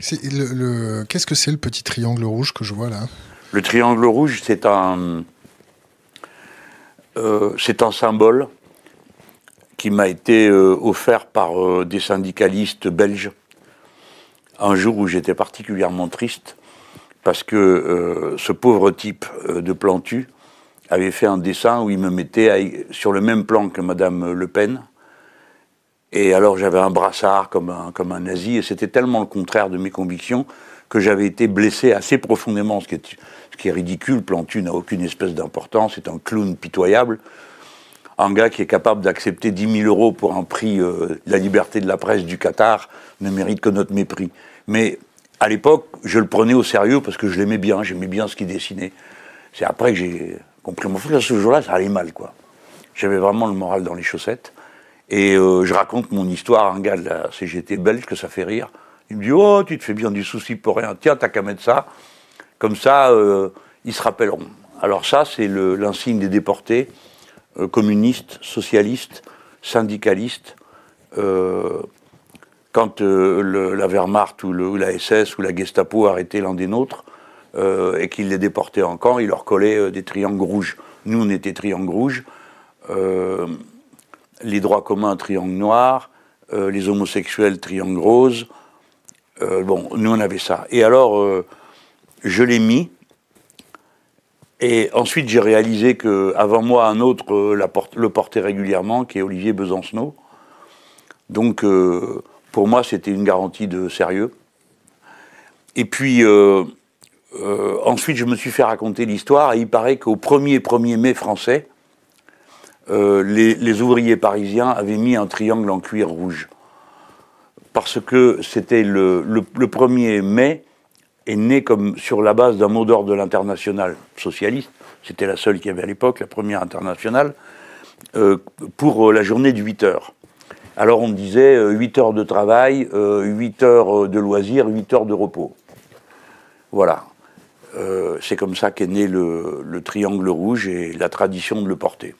Qu'est-ce que c'est le petit triangle rouge que je vois là? Le triangle rouge, c'est un, euh, c'est un symbole qui m'a été euh, offert par euh, des syndicalistes belges un jour où j'étais particulièrement triste parce que ce pauvre type de Plantu avait fait un dessin où il me mettait sur le même plan que Madame Le Pen. Et alors j'avais un brassard comme un, comme un nazi, et c'était tellement le contraire de mes convictions que j'avais été blessé assez profondément, ce qui est, ridicule. Plantu n'a aucune espèce d'importance, c'est un clown pitoyable. Un gars qui est capable d'accepter 10 000 euros pour un prix euh, la liberté de la presse du Qatar ne mérite que notre mépris. Mais à l'époque, je le prenais au sérieux parce que je l'aimais bien, j'aimais bien ce qu'il dessinait. C'est après que j'ai compris. Mon frère, ce jour-là, ça allait mal, quoi. J'avais vraiment le moral dans les chaussettes. Et euh, je raconte mon histoire à un gars de la CGT belge, que ça fait rire. Il me dit Oh, tu te fais bien du souci pour rien. Tiens, t'as qu'à mettre ça. Comme ça, euh, ils se rappelleront. Alors, ça, c'est l'insigne des déportés, euh, communistes, socialistes, syndicalistes. quand la Wehrmacht ou, ou, la SS ou la Gestapo arrêtaient l'un des nôtres et qu'ils les déportaient en camp, ils leur collaient des triangles rouges. Nous, on était triangles rouges les droits communs, triangle noir, euh, les homosexuels, triangle rose. Euh, bon, nous on avait ça. Et alors, euh, je l'ai mis. Et ensuite, j'ai réalisé que avant moi, un autre le portait régulièrement, qui est Olivier Besancenot. Donc, pour moi, c'était une garantie de sérieux. Et puis, ensuite, je me suis fait raconter l'histoire, et il paraît qu'au 1er 1er mai français, euh, les, ouvriers parisiens avaient mis un triangle en cuir rouge. Parce que c'était le, 1er mai est né comme sur la base d'un mot d'ordre de l'international socialiste, c'était la seule qu'il y avait à l'époque, la première internationale, euh, pour euh, la journée de 8 heures. Alors on disait 8 heures de travail, 8 heures de loisirs, 8 heures de repos. Voilà. c'est comme ça qu'est né le triangle rouge et la tradition de le porter.